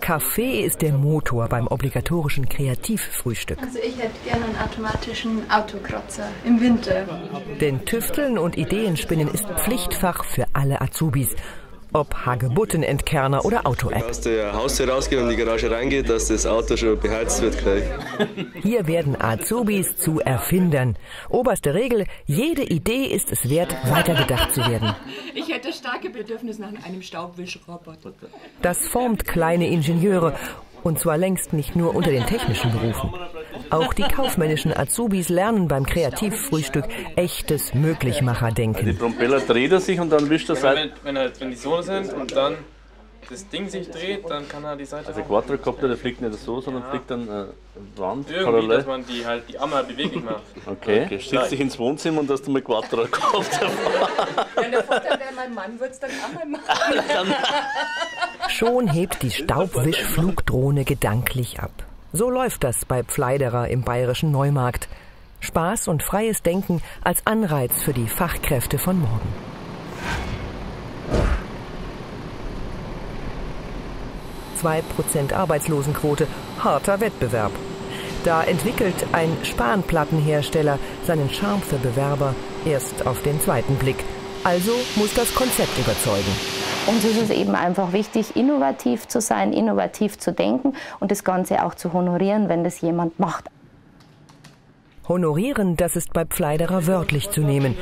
Kaffee ist der Motor beim obligatorischen Kreativfrühstück. Also ich hätte gerne einen automatischen Autokrotzer im Winter. Denn Tüfteln und Ideenspinnen ist Pflichtfach für alle Azubis ob Hagebuttenentkerner oder Auto-App. Aus der Haustür rausgeht und in die Garage reingeht, dass das Auto schon beheizt wird gleich. Hier werden Azubis zu Erfindern. Oberste Regel, jede Idee ist es wert, weitergedacht zu werden. Ich hätte starke Bedürfnis nach einem Staubwischroboter. Das formt kleine Ingenieure und zwar längst nicht nur unter den technischen Berufen. Auch die kaufmännischen Azubis lernen beim Kreativfrühstück echtes Möglichmacherdenken. Die Propeller dreht er sich und dann wischt er Seite. Wenn, wenn, wenn die so sind und dann das Ding sich dreht, dann kann er die Seite. Also Quadrocopter, der fliegt nicht so, sondern ja. fliegt dann äh, Wand Irgendwie, parallel. dass man die halt die Arme beweglich macht. Okay. okay. Stellst dich ins Wohnzimmer und hast du mal Quadrocopter. ja, der Vorteil wäre, mein Mann würde es dann auch mal machen. Schon hebt die Staubwischflugdrohne gedanklich ab. So läuft das bei Pfleiderer im bayerischen Neumarkt. Spaß und freies Denken als Anreiz für die Fachkräfte von morgen. Zwei Prozent Arbeitslosenquote, harter Wettbewerb. Da entwickelt ein Spanplattenhersteller seinen Charme für Bewerber erst auf den zweiten Blick. Also muss das Konzept überzeugen. Uns ist es eben einfach wichtig, innovativ zu sein, innovativ zu denken und das Ganze auch zu honorieren, wenn das jemand macht. Honorieren, das ist bei Pfleiderer wörtlich zu nehmen.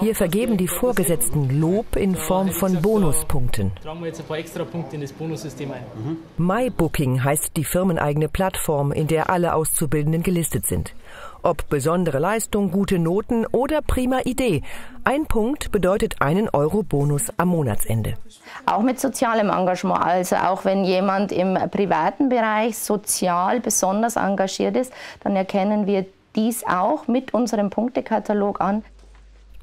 Hier vergeben die Vorgesetzten Lob in Form von Bonuspunkten. Tragen wir jetzt ein paar extra Punkte in das Bonussystem ein. Mhm. MyBooking heißt die firmeneigene Plattform, in der alle Auszubildenden gelistet sind. Ob besondere Leistung, gute Noten oder prima Idee. Ein Punkt bedeutet einen Euro Bonus am Monatsende. Auch mit sozialem Engagement. Also auch wenn jemand im privaten Bereich sozial besonders engagiert ist, dann erkennen wir dies auch mit unserem Punktekatalog an.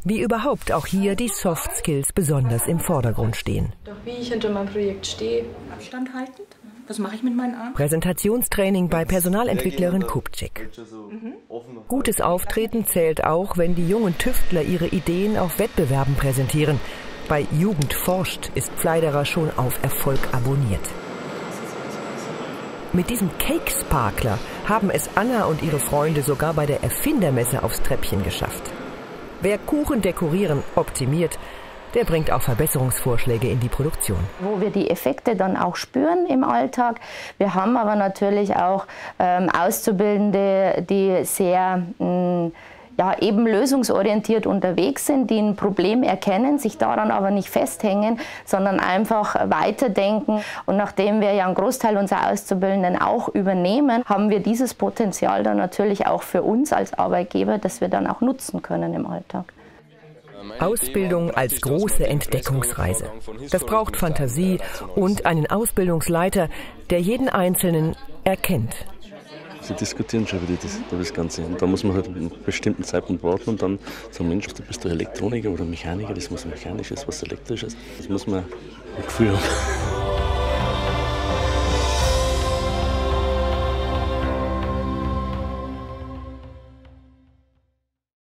Wie überhaupt auch hier die Soft Skills besonders im Vordergrund stehen. Doch wie ich hinter meinem Projekt stehe. Abstand haltend? Was mache ich mit meinen Armen? Präsentationstraining bei Personalentwicklerin Kupczyk. Gutes Auftreten zählt auch, wenn die jungen Tüftler ihre Ideen auf Wettbewerben präsentieren. Bei Jugend forscht ist Pfleiderer schon auf Erfolg abonniert. Mit diesem Cake Sparkler haben es Anna und ihre Freunde sogar bei der Erfindermesse aufs Treppchen geschafft. Wer Kuchen dekorieren optimiert, der bringt auch Verbesserungsvorschläge in die Produktion. Wo wir die Effekte dann auch spüren im Alltag. Wir haben aber natürlich auch ähm, Auszubildende, die sehr mh, mm, ja, eben lösungsorientiert unterwegs sind, die ein Problem erkennen, sich daran aber nicht festhängen, sondern einfach weiterdenken. Und nachdem wir ja einen Großteil unserer Auszubildenden auch übernehmen, haben wir dieses Potenzial dann natürlich auch für uns als Arbeitgeber, das wir dann auch nutzen können im Alltag. Ausbildung als große Entdeckungsreise. Das braucht Fantasie und einen Ausbildungsleiter, der jeden Einzelnen erkennt. Sie diskutieren schon wieder das, das Ganze. Und da muss man halt einen bestimmten Zeitpunkt warten und dann sagen, Mensch, bist du Elektroniker oder Mechaniker, das muss mechanisches, was elektrisches. Das muss man ein Gefühl haben.